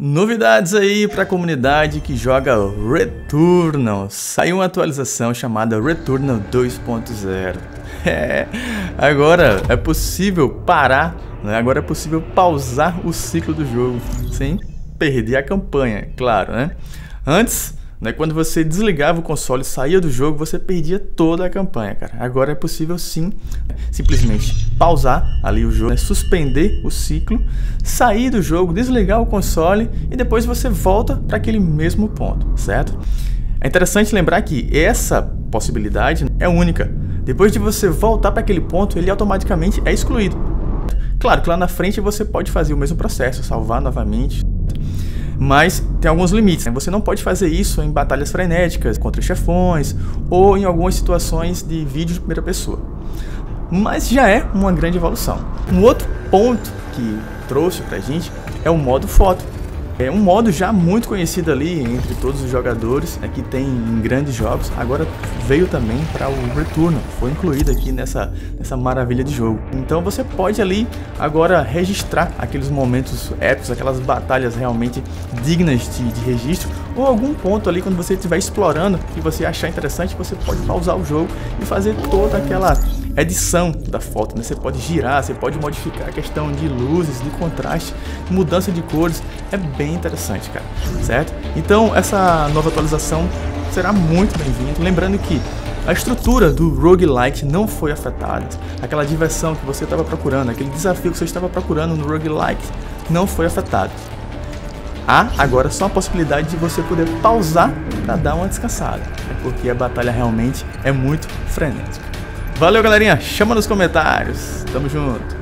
Novidades aí para a comunidade que joga Returnal. Saiu uma atualização chamada Returnal 2.0. É, agora é possível parar, né? agora é possível pausar o ciclo do jogo sem perder a campanha, claro, né? Antes né? Quando você desligava o console e saía do jogo, você perdia toda a campanha, cara. Agora é possível sim, simplesmente pausar ali o jogo, né? suspender o ciclo, sair do jogo, desligar o console e depois você volta para aquele mesmo ponto, certo? É interessante lembrar que essa possibilidade é única. Depois de você voltar para aquele ponto, ele automaticamente é excluído. Claro que lá na frente você pode fazer o mesmo processo, salvar novamente mas tem alguns limites. Né? Você não pode fazer isso em batalhas frenéticas contra chefões ou em algumas situações de vídeo de primeira pessoa. Mas já é uma grande evolução. Um outro ponto que trouxe pra gente é o modo foto. É um modo já muito conhecido ali entre todos os jogadores, é que tem em grandes jogos, agora veio também para o Returno, foi incluído aqui nessa, nessa maravilha de jogo. Então você pode ali agora registrar aqueles momentos épicos, aquelas batalhas realmente dignas de, de registro, ou algum ponto ali quando você estiver explorando e você achar interessante, você pode pausar o jogo e fazer toda aquela edição da foto, né? Você pode girar, você pode modificar a questão de luzes, de contraste, mudança de cores, é bem interessante, cara, certo? Então essa nova atualização será muito bem-vinda, lembrando que a estrutura do roguelike não foi afetada. Aquela diversão que você estava procurando, aquele desafio que você estava procurando no roguelike não foi afetado. Há agora só a possibilidade de você poder pausar para dar uma descansada, porque a batalha realmente é muito frenética. Valeu, galerinha. Chama nos comentários. Tamo junto.